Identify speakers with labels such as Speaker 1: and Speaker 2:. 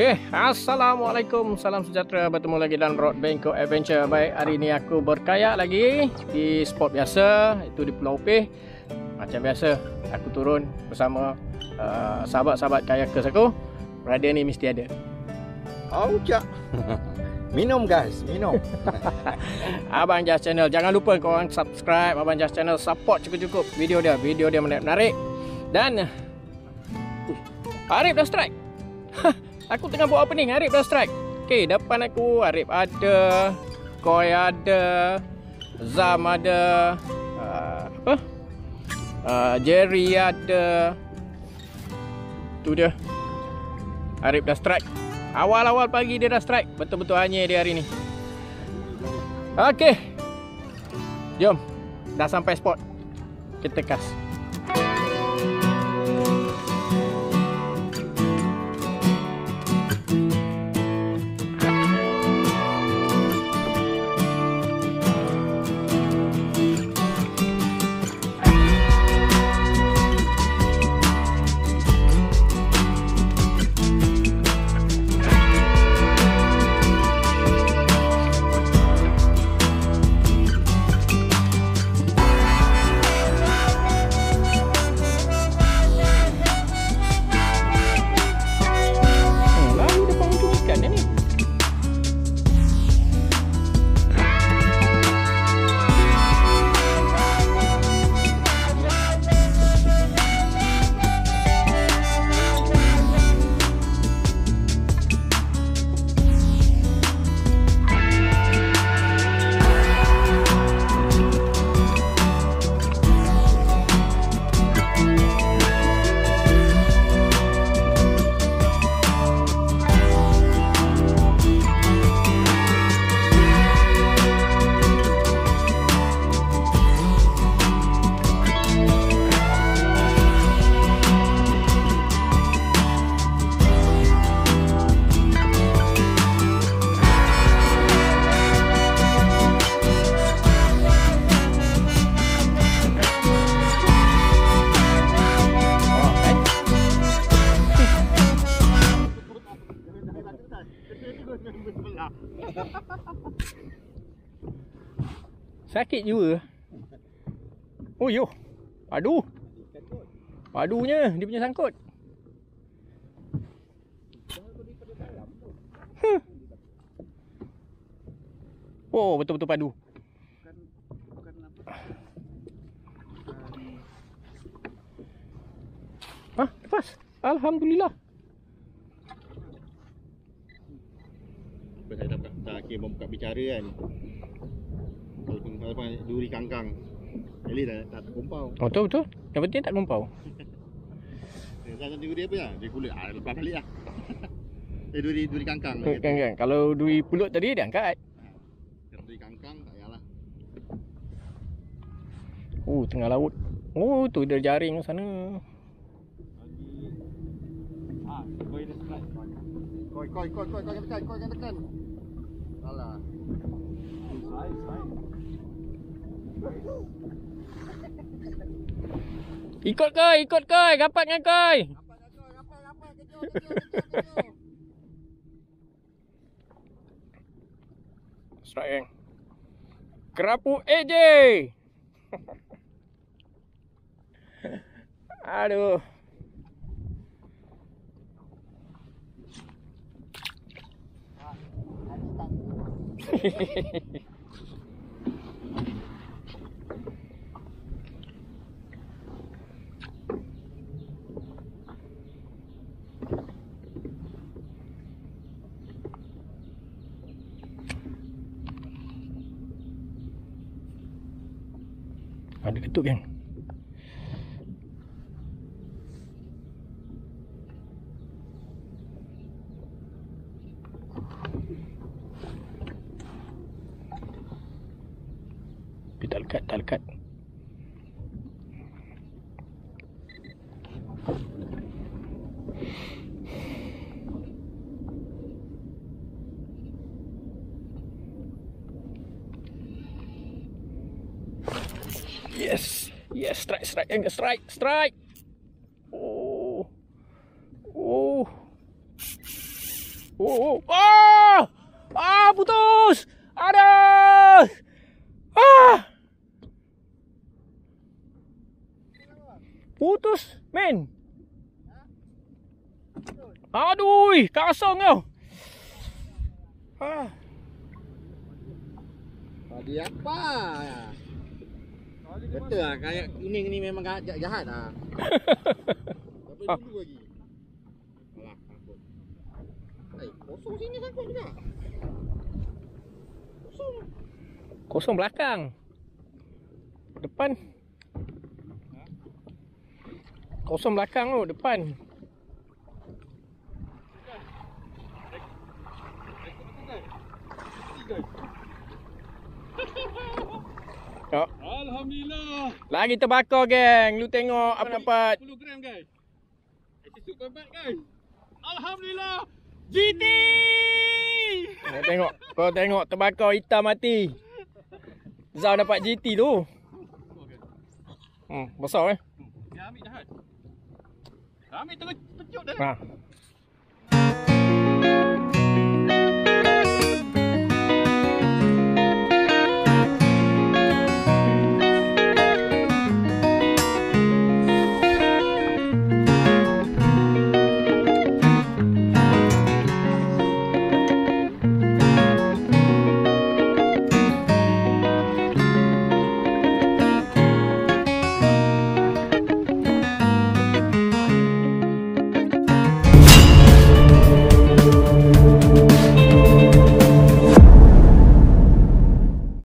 Speaker 1: Okay, Assalamualaikum. Salam sejahtera. Bertemu lagi dalam Road Bangkok Adventure. Baik, hari ini aku berkayak lagi Di spot biasa Itu di Pulau Upih Macam biasa Aku turun bersama uh, Sahabat-sahabat kayakers aku. Rider ni mesti ada.
Speaker 2: Oh, cak. minum guys, minum.
Speaker 1: Abang Jas Channel Jangan lupa korang subscribe. Abang Jas Channel Support cukup-cukup video dia. Video dia menarik-menarik. Dan uh, Arif dah strike Aku tengah buat opening Arif dah strike? Okay depan aku Arif ada Koi ada Zam ada uh, Apa? Uh, Jerry ada. Tu dia. Arif dah strike. Awal-awal pagi dia dah strike. Betul-betul hanya dia hari ni. Okay Jom. Dah sampai spot. Kita kas Sakit juga. Oh yo. Padu. Padunya dia punya sangkut. Huh. Oh, betul-betul padu. Hah, lepas. Alhamdulillah.
Speaker 2: Lepas saya tak, tak akhir membuka bicara kan. Walaupun walaupun duri kangkang. Eli tak tak terkumpau.
Speaker 1: Oh, betul betul. Yang penting tak.
Speaker 2: Eh, Saya duri apa ya? Duri kulit. Ah, lepas balik lah. eh duri duri kangkang.
Speaker 1: Kan kan. Kalau duri pulut tadi dia angkat.
Speaker 2: Kalau duri kangkang tak payahlah.
Speaker 1: Oh, tengah laut. Oh, tu dia jaring sana.
Speaker 2: Ah, koi dia strike. Koi koi koi koi koi tekan koi kan tekan. Salah. Strike strike.
Speaker 1: Ikut koi, ikut koi, gapat dengan koi.
Speaker 2: Koi? Kejut kejut kejut.
Speaker 1: Strike yang. Kerapu AJ. Aduh. Ada ketuk kan? Dia tak lekat, tak lekat. Yes. Yes, strike, strike, Angga, strike, strike. Oh. Oh. Oh, oh. Ah! Ah, putus! Ada! Ah! Putus, men. Aduh, kasong kau. Ah.
Speaker 2: Tadi apa? Betul lah, kayak kuning ni memang jahat, jahat lah. Tapi dulu lagi. Alah, takut. Eh, kosong sini takut juga. Kosong.
Speaker 1: Kosong belakang. Depan. Kosong belakang tu, depan. Ya.
Speaker 3: Alhamdulillah.
Speaker 1: Lagi terbakar geng. Lu tengok apa dapat.
Speaker 3: 10 gram guys. Attitude combat guys. Alhamdulillah. GT.
Speaker 1: Kau tengok. Kau tengok terbakar hitam mati. Zau dapat GT tu. Hmm, besar eh.
Speaker 3: Dia ambil jahat. Ambil terus pecut dah.
Speaker 1: Ha.